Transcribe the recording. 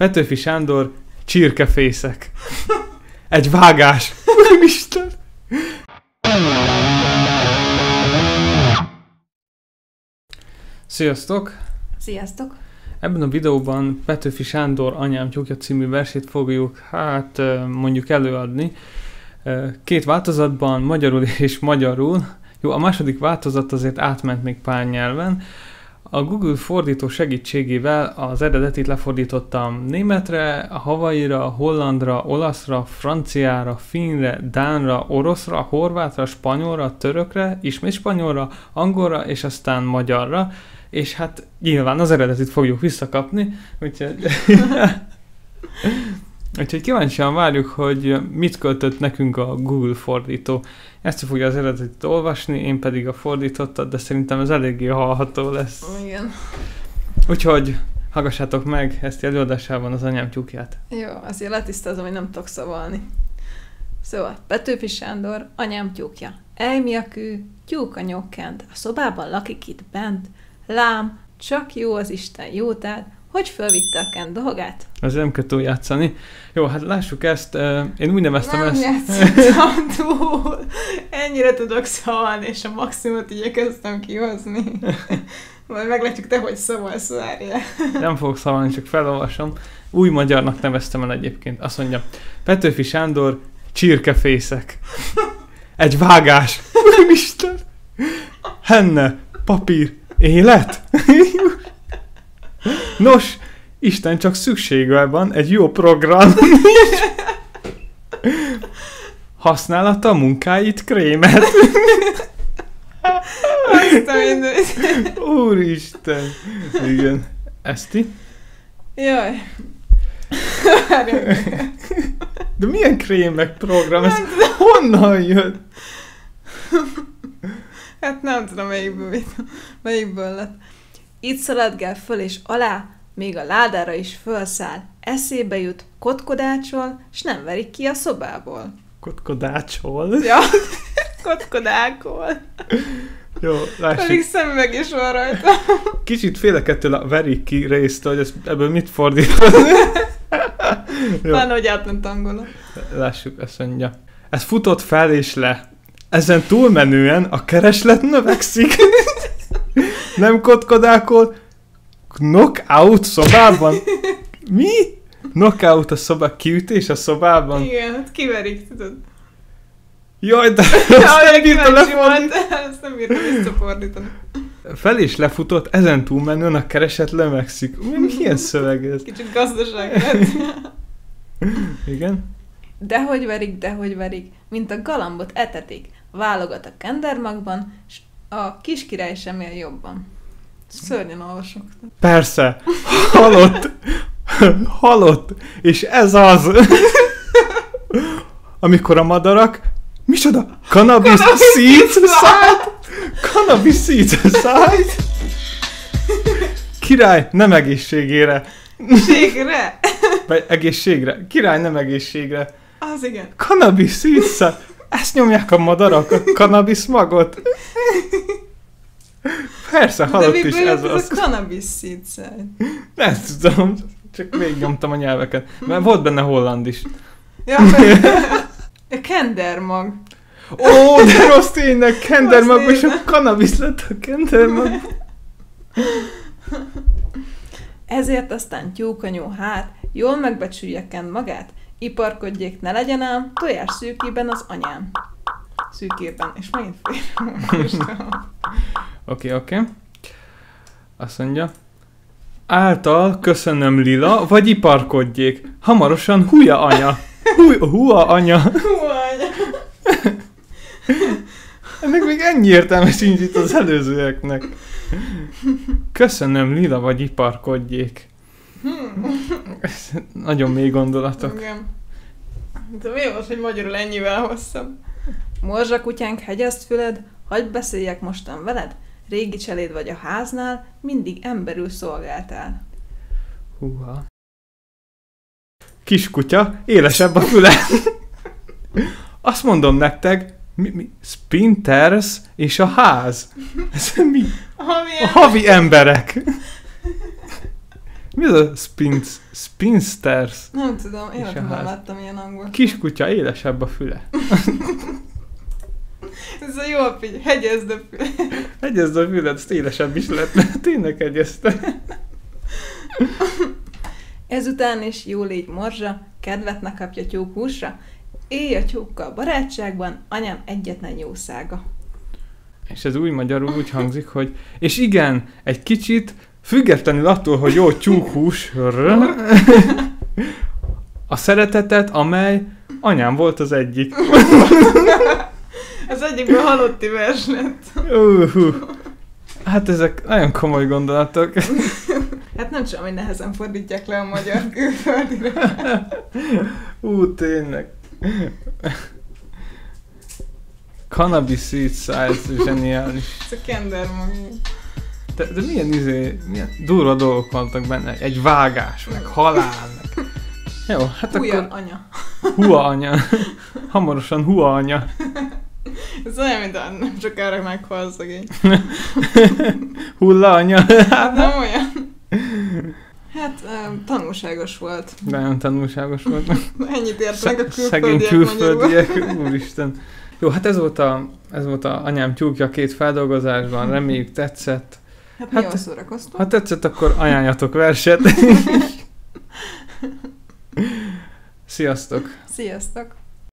Petőfi Sándor, csirkefészek. Egy vágás. Isten. Sziasztok! Sziasztok! Ebben a videóban Petőfi Sándor Anyám tyúkja című versét fogjuk hát mondjuk előadni. Két változatban, magyarul és magyarul. Jó, a második változat azért átment még pár nyelven. A Google fordító segítségével az eredetit lefordítottam németre, havaira, hollandra, olaszra, franciára, finnre, dánra, oroszra, horvátra, spanyolra, törökre, ismét spanyolra, angolra és aztán magyarra. És hát nyilván az eredetit fogjuk visszakapni, úgyhogy... Úgyhogy kíváncsian várjuk, hogy mit költött nekünk a Google fordító. Ezt fogja az eredetit olvasni, én pedig a fordítottat, de szerintem ez eléggé hallható lesz. Igen. Úgyhogy hallgassátok meg ezt előadásában az anyám tyúkját. Jó, azért letisztázom, hogy nem tudok szavalni. Szóval, Petőfi Sándor, anyám tyúkja. Ej, mi a kő, tyúk a nyokkent, a szobában lakik itt bent. Lám, csak jó az Isten jótád, hogy fölvitte a kent dolgát. Ez nem kell túl játszani. Jó, hát lássuk ezt. eh, Én úgy neveztem nem ezt. játszottam túl. Ennyire tudok szavalni, és a maximumot igyekeztem kihozni. Majd meglátjuk te, hogy szavalsz, várjál. Nem fogok szavalni, csak felolvasom. Új magyarnak neveztem el egyébként. Azt mondja, Petőfi Sándor, csirkefészek. Egy vágás. Isten. Henne, papír, élet. Nos, Isten csak szüksége van egy jó program. Használata munkáit krémet. Azt a mindent. Úristen. Igen. Eszti? Jaj. De milyen krémek program? Ez honnan jött? Hát nem tudom, melyikből, melyikből lett. Itt szaladgál föl és alá, még a ládára is fölszáll. Eszébe jut, kotkodácsol, s nem verik ki a szobából. Kotkodácsol. Ja, kotkodákol. Jó, Pedig lássuk. szemüveg is van rajta. Kicsit félek ettől a verik ki részt, hogy ez, ebből mit fordítani. Jó, Pláne, hogy átment angolul. lássuk, ezt mondja. Ez futott fel és le. Ezen túlmenően a kereslet növekszik. Nem kotkodákol. Knockout szobában? Mi? Knockout a szoba, kiütés a szobában? Igen, hát kiverik, tudod. Jaj, de Ja, azt nem bírta lefordítani. volt, Ezt nem bírtam visszafordítani. Fel és lefutott, ezen túlmenően a kereset lemekszik. Mi, milyen szöveg ez? Kicsit gazdaság lett. Igen? Dehogy verik, dehogy verik, mint a galambot etetik. Válogat a kendermagban, s a kis király sem él jobban. Szörnyen olvasok. Persze. Halott. Halott. És ez az. Amikor a madarak Micsoda? Cannabis seeds szállt? Cannabis seeds szállt? Király nem egészségére. Ségre? Vagy egészségre. Király nem egészségre. Az igen. Cannabis seeds szállt. Ezt nyomják a madarak, a cannabis magot. Persze, De halott is ez az. ez a cannabis seeds Nem tudom, csak végignyomtam a nyelveket. Mert volt benne holland is. Ja, a kendermag. Ó, de rossz tényleg, kendermag, és a cannabis lett a kendermag. Ezért aztán tyúkanyó hát, jól megbecsülje Kent magát, iparkodjék ne legyen ám, tojás szűkében az anyám. Szűkében, és megint. Oké, oké. Azt mondja. Által köszönöm lila, vagy iparkodjék. Hamarosan húja anya. Húj, húa anya. Ennek még ennyi értelme sincs itt az előzőeknek. Köszönöm lila, vagy iparkodjék. Ez nagyon mély gondolatok. Igen. De mi volt, hogy magyarul ennyivel hosszabb? Morzsa kutyánk, hegyezt füled, hagyd beszéljek mostan veled, régi cseléd vagy a háznál, mindig emberül szolgáltál. Húha. Kiskutya, élesebb a füle. Azt mondom nektek, mi, mi? Spinters és a ház. Ez mi? Ami A havi emberek. Mi az a spins, spinsters? Nem tudom, életemben láttam ilyen angol. Kiskutya, élesebb a füle. Ez a jó figy, hegyezd a füle. Egyezd a fület, ezt élesebb is lett. Tényleg egyezte. Ezután is jó légy morzsa, kedvet ne kapja tyúk húsra, élj a tyúkkal barátságban, anyám egyetlen jószága. És ez új magyarul úgy hangzik, hogy és igen, egy kicsit, függetlenül attól, hogy jó tyúkhús, a szeretetet, amely anyám volt az egyik. Az egyikből halotti vers lett. Uh, hát ezek nagyon komoly gondolatok. Hát nem tudom, hogy nehezen fordítják le a magyar külföldire. Ú, tényleg. Cannabis seed size, zseniális. Ez a kender magú. De, de milyen izé, milyen durva dolgok vannak benne. Egy vágás, meg halál, meg... Jó, hát Húja akkor anya. hua anya. Hamarosan hua anya. Ez olyan, mint a nem sokára meghal szegény. Hulla anya. Hát nem olyan. Hát um, tanulságos volt. Nagyon tanulságos volt. Ennyit értek a Szegény külföldiek magyarul. külföldiek, úristen. Jó, hát ez volt a, ez volt a anyám tyúkja két feldolgozásban, reméljük tetszett. Hát, Hát- jól szórakoztunk. Ha tetszett, akkor ajánljatok verset. Sziasztok! Sziasztok!